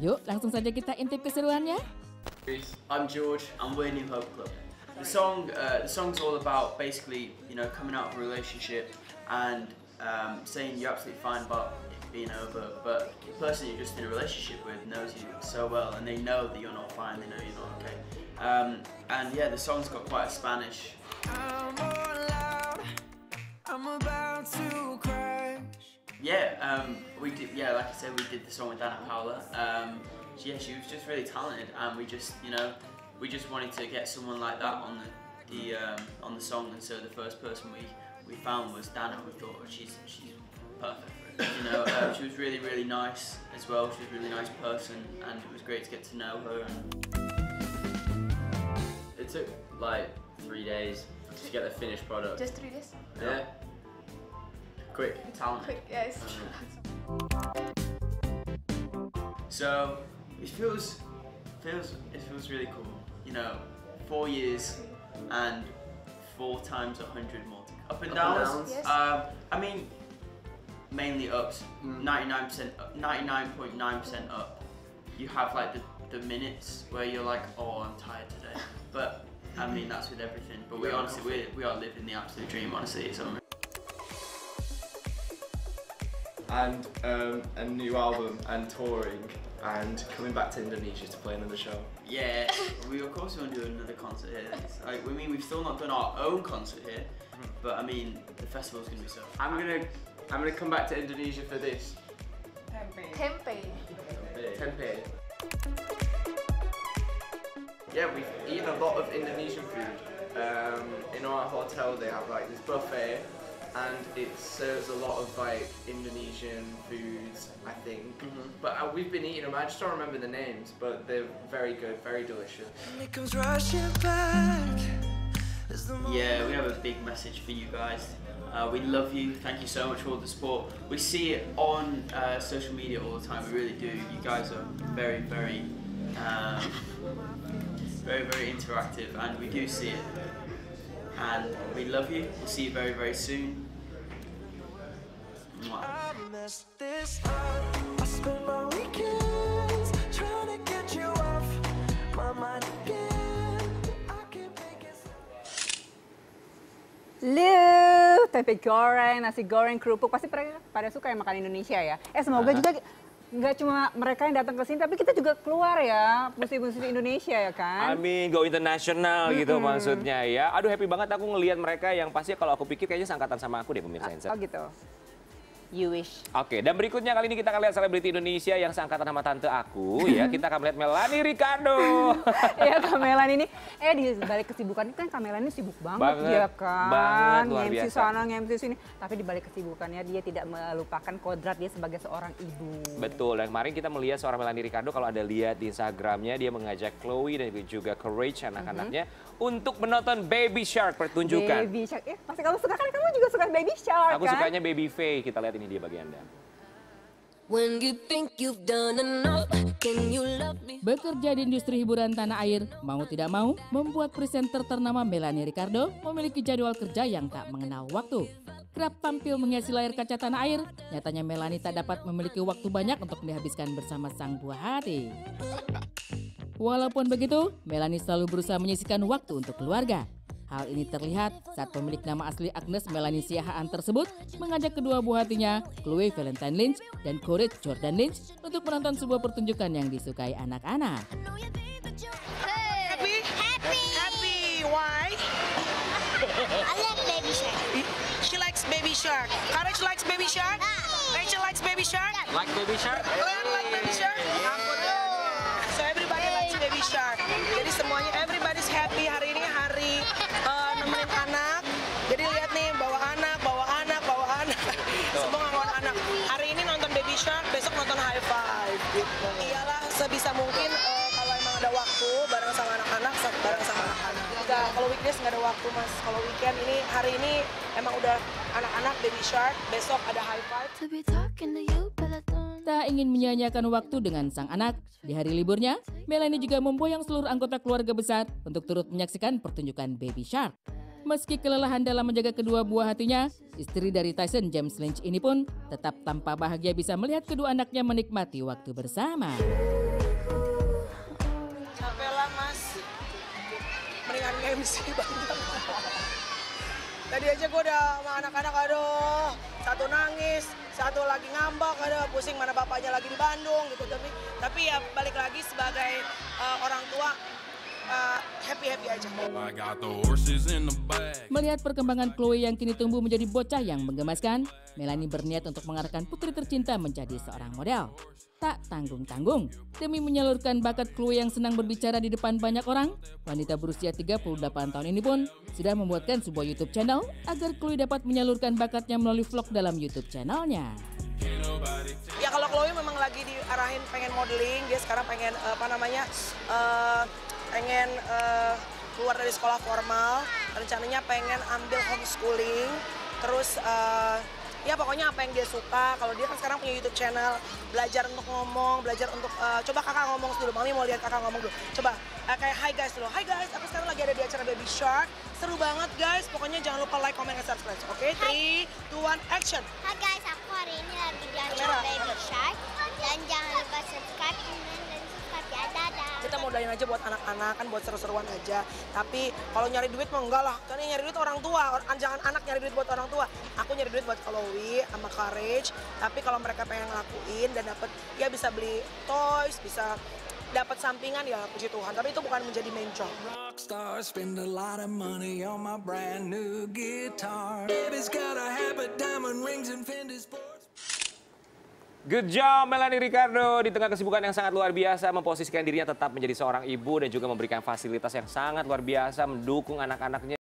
Yuk langsung saja kita intip keseruannya. I'm George. I'm with New Hope Club. The song, uh, the song's all about basically, you know, coming out of a relationship and um, saying you're absolutely fine about it being over, but the person you're just in a relationship with knows you so well, and they know that you're not fine. They know you're not okay. Um, and yeah, the song's got quite a Spanish. I'm Yeah, um, we did. Yeah, like I said, we did the song with Dana Paula. Um, she- yeah, she was just really talented, and we just, you know, we just wanted to get someone like that on the, the um, on the song, and so the first person we, we found was Dana. We thought "Oh, she's she's perfect. For it. You know, uh, she was really really nice as well. She was a really nice person, and it was great to get to know her. And It took like three days to get the finished product. Just three days. yeah. Quick. talent. Quick, yes. So it feels feels it feels really cool. You know, four years and four times a hundred more. To up and Up and downs. downs. Yes. Um, I mean, mainly ups. Ninety-nine percent, ninety-nine point nine percent up. You have like the, the minutes where you're like, oh, I'm tired today. But I mean, that's with everything. But we Yeah. honestly, we, we are living the absolute dream. Honestly, it's unreal. And um, a new album and touring and coming back to Indonesia to play another show. Yeah, we of course want to do another concert here. It's like, I mean, we've still not done our own concert here, but I mean, the festival's gonna be so. I'm gonna I'm gonna come back to Indonesia for this. Tempe. Tempe. Tempe. Yeah, we've eaten a lot of Indonesian food. Um, in our hotel, they have like this buffet, and it serves a lot of like Indonesian foods, I think. But uh, we've been eating them. I just don't remember the names, but they're very good, very delicious. And it comes rushing back. Yeah, we have a big message for you guys. Uh, we love you. Thank you so much for all the support. We see it on uh, social media all the time. We really do. You guys are very, very, um, very, very interactive, and we do see it. And we love you. We'll see you very, very soon. Mwah. I messed this up. I spend my weekends trying to get you off my mind again. I can't make it stop. Lu, tempe goreng, nasi goreng, kerupuk, pasti pada, pada suka yang makan Indonesia ya. Eh semoga juga nggak cuma mereka yang datang ke sini, tapi kita juga keluar ya, musisi-musisi Indonesia ya kan. Amin, go international gitu maksudnya ya. Aduh happy banget aku ngelihat mereka yang pasti kalau aku pikir kayaknya sangkatan sama aku deh pemirsa Insight. Oh gitu. You wish. Oke, dan berikutnya kali ini kita akan lihat selebriti Indonesia yang seangkatan sama tante aku ya. Kita akan melihat Melanie Ricardo. ya Kamelan ini, eh di balik kesibukan kan Kamelan ini sibuk banget, Banget, dia kan. banget, luar biasa. sana, nge-MC sini. Tapi di balik kesibukannya dia tidak melupakan kodrat dia sebagai seorang ibu. Betul, dan kemarin kita melihat seorang Melanie Ricardo kalau ada lihat di Instagramnya dia mengajak Chloe dan juga Courage anak-anaknya untuk menonton Baby Shark pertunjukan. Baby Shark, eh pasti kamu suka kan kamu juga suka Baby Shark Aku kan? sukanya Baby Faye, kita lihat ini dia bagi Anda. When you think you've done enough, can you love me? Bekerja di industri hiburan tanah air, mau tidak mau, membuat presenter ternama Melanie Ricardo memiliki jadwal kerja yang tak mengenal waktu. Kerap tampil menghiasi layar kaca tanah air, nyatanya Melanie tak dapat memiliki waktu banyak untuk dihabiskan bersama sang buah hati. Walaupun begitu, Melanie selalu berusaha menyisihkan waktu untuk keluarga. Hal ini terlihat saat pemilik nama asli Agnes Melanie Siahaan tersebut mengajak kedua buah hatinya, Chloe Valentine Lynch dan Courage Jordan Lynch, untuk menonton sebuah pertunjukan yang disukai anak-anak. Happy? Happy. Happy. Why? I like baby shark. She likes baby shark. Courage likes baby shark. Rachel likes baby shark. Like Baby Shark? Kalian like baby shark? So everybody likes baby shark. Jadi semuanya everybody's happy sebisa mungkin eh, kalau emang ada waktu bareng sama anak-anak, bareng sama anak-anak. Enggak, kalau weekdays nggak ada waktu mas. Kalau weekend ini hari ini emang udah anak-anak baby shark, besok ada high five. Tak ingin menyia-nyiakan waktu dengan sang anak, di hari liburnya, Melanie juga memboyong seluruh anggota keluarga besar untuk turut menyaksikan pertunjukan Baby Shark. Meski kelelahan dalam menjaga kedua buah hatinya, istri dari Tyson James Lynch ini pun tetap tanpa bahagia bisa melihat kedua anaknya menikmati waktu bersama. MC banget. Tadi aja gue udah sama anak-anak aduh. Satu nangis, satu lagi ngambek, aduh pusing mana bapaknya lagi di Bandung gitu. Tapi tapi ya balik lagi sebagai eh, orang tua happy happy aja. Melihat perkembangan Chloe yang kini tumbuh menjadi bocah yang menggemaskan, Melanie berniat untuk mengarahkan putri tercinta menjadi seorang model. Tak tanggung-tanggung, demi menyalurkan bakat Chloe yang senang berbicara di depan banyak orang, wanita berusia 38 tahun ini pun sudah membuatkan sebuah YouTube channel agar Chloe dapat menyalurkan bakatnya melalui vlog dalam YouTube channelnya. Ya kalau Chloe memang lagi diarahin pengen modeling, dia sekarang pengen eh, apa namanya eh, pengen eh, keluar dari sekolah formal, rencananya pengen ambil homeschooling, terus eh, ya pokoknya apa yang dia suka. Kalau dia kan sekarang punya YouTube channel, belajar untuk ngomong, belajar untuk eh, coba kakak ngomong dulu. Mami mau lihat kakak ngomong dulu. Coba eh, kayak hi guys dulu. Hi guys, aku sekarang lagi ada di acara Baby Shark. Seru banget guys. Pokoknya jangan lupa like, comment, dan subscribe. Oke, 3, 2, 1, action. Hai guys, aku hari ini lagi di acara. Baby Shark Modalin aja buat anak-anak kan buat seru-seruan aja. Tapi kalau nyari duit mah enggak lah. Kan yang nyari duit orang tua. Or- jangan anak nyari duit buat orang tua. Aku nyari duit buat Chloe sama Courage. Tapi kalau mereka pengen ngelakuin dan dapat ya bisa beli toys bisa dapat sampingan ya puji Tuhan. Tapi itu bukan menjadi main job. Rockstar spend a lot of money on my brand new guitar. Baby's got a habit, diamond rings and Fendi sports. Good job Melanie Ricardo di tengah kesibukan yang sangat luar biasa memposisikan dirinya tetap menjadi seorang ibu dan juga memberikan fasilitas yang sangat luar biasa mendukung anak-anaknya